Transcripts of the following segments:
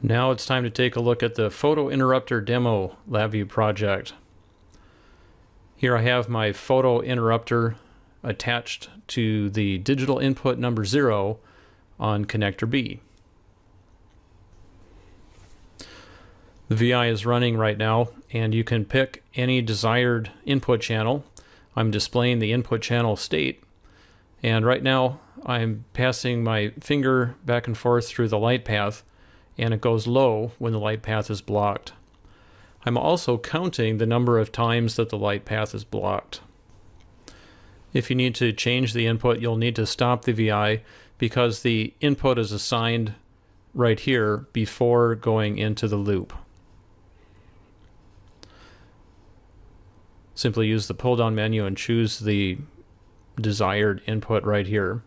Now it's time to take a look at the photo interrupter demo LabVIEW project. Here I have my photo interrupter attached to the digital input number zero on connector B. The VI is running right now and you can pick any desired input channel. I'm displaying the input channel state and right now I'm passing my finger back and forth through the light path and it goes low when the light path is blocked. I'm also counting the number of times that the light path is blocked. If you need to change the input, you'll need to stop the VI because the input is assigned right here before going into the loop. Simply use the pull down menu and choose the desired input right here.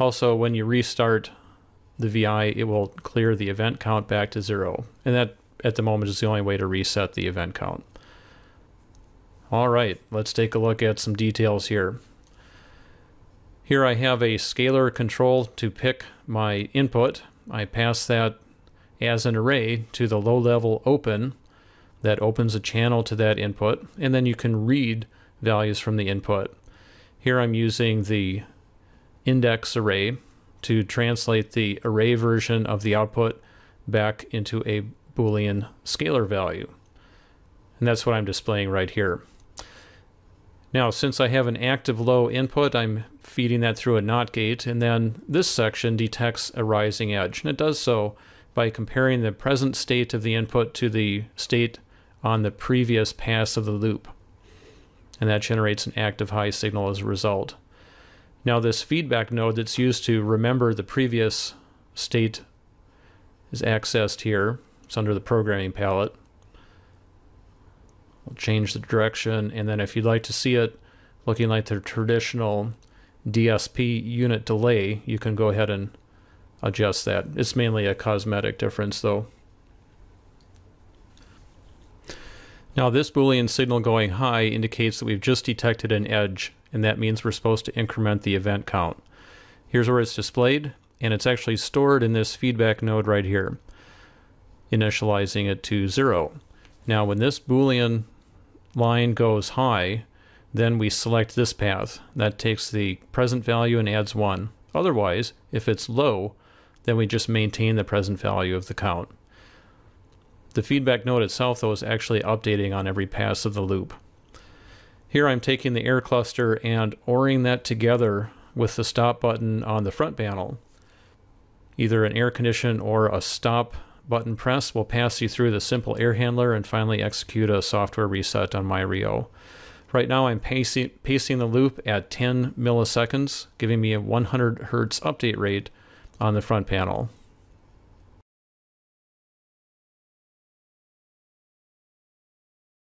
Also, when you restart the VI, it will clear the event count back to zero. And that, at the moment, is the only way to reset the event count. All right, let's take a look at some details here. Here I have a scalar control to pick my input. I pass that as an array to the low level open that opens a channel to that input, and then you can read values from the input. Here I'm using the index array to translate the array version of the output back into a Boolean scalar value. And that's what I'm displaying right here. Now, since I have an active low input, I'm feeding that through a NOT gate, and then this section detects a rising edge. And it does so by comparing the present state of the input to the state on the previous pass of the loop. And that generates an active high signal as a result. Now this feedback node that's used to remember the previous state is accessed here. It's under the programming palette. We'll change the direction and then if you'd like to see it looking like the traditional DSP unit delay, you can go ahead and adjust that. It's mainly a cosmetic difference though. Now this Boolean signal going high indicates that we've just detected an edge and that means we're supposed to increment the event count. Here's where it's displayed, and it's actually stored in this feedback node right here, initializing it to zero. Now when this Boolean line goes high, then we select this path. That takes the present value and adds one. Otherwise, if it's low, then we just maintain the present value of the count. The feedback node itself, though, is actually updating on every pass of the loop. Here I'm taking the error cluster and ORing that together with the stop button on the front panel. Either an error condition or a stop button press will pass you through the simple error handler and finally execute a software reset on myRIO. Right now I'm pacing, pacing the loop at 10 milliseconds, giving me a 100 hertz update rate on the front panel.